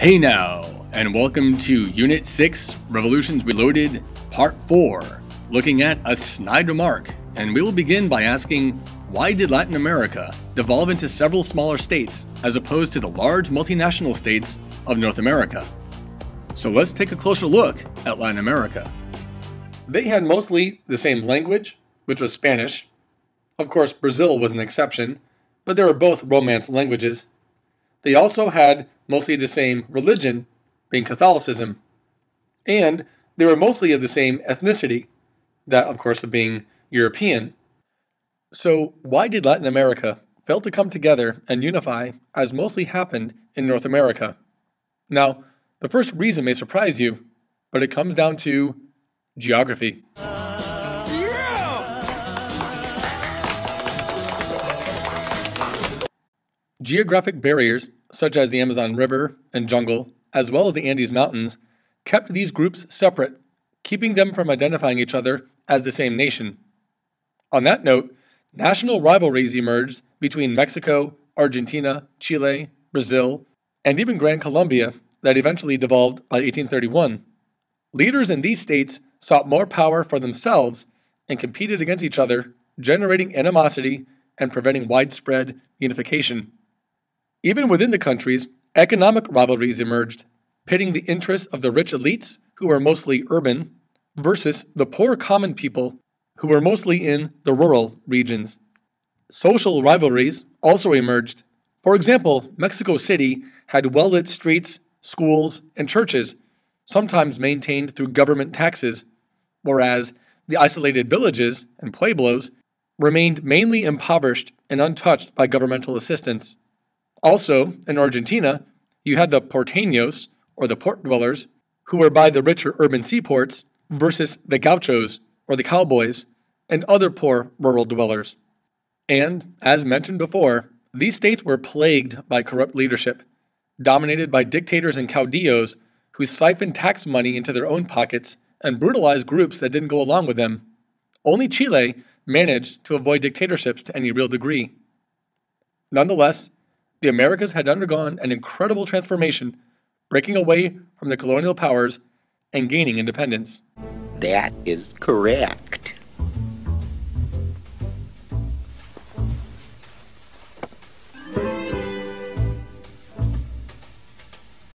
Hey now, and welcome to Unit 6 Revolutions Reloaded Part 4, looking at a snide remark. And we will begin by asking why did Latin America devolve into several smaller states as opposed to the large multinational states of North America? So let's take a closer look at Latin America. They had mostly the same language, which was Spanish. Of course, Brazil was an exception, but they were both Romance languages. They also had mostly the same religion, being Catholicism, and they were mostly of the same ethnicity, that, of course, of being European. So, why did Latin America fail to come together and unify as mostly happened in North America? Now, the first reason may surprise you, but it comes down to geography. Geographic barriers, such as the Amazon River and jungle, as well as the Andes Mountains, kept these groups separate, keeping them from identifying each other as the same nation. On that note, national rivalries emerged between Mexico, Argentina, Chile, Brazil, and even Gran Colombia that eventually devolved by 1831. Leaders in these states sought more power for themselves and competed against each other, generating animosity and preventing widespread unification. Even within the countries, economic rivalries emerged, pitting the interests of the rich elites, who were mostly urban, versus the poor common people, who were mostly in the rural regions. Social rivalries also emerged. For example, Mexico City had well lit streets, schools, and churches, sometimes maintained through government taxes, whereas the isolated villages and pueblos remained mainly impoverished and untouched by governmental assistance. Also, in Argentina, you had the porteños, or the port dwellers, who were by the richer urban seaports, versus the gauchos, or the cowboys, and other poor rural dwellers. And, as mentioned before, these states were plagued by corrupt leadership, dominated by dictators and caudillos who siphoned tax money into their own pockets and brutalized groups that didn't go along with them. Only Chile managed to avoid dictatorships to any real degree. Nonetheless, the Americas had undergone an incredible transformation, breaking away from the colonial powers and gaining independence. That is correct.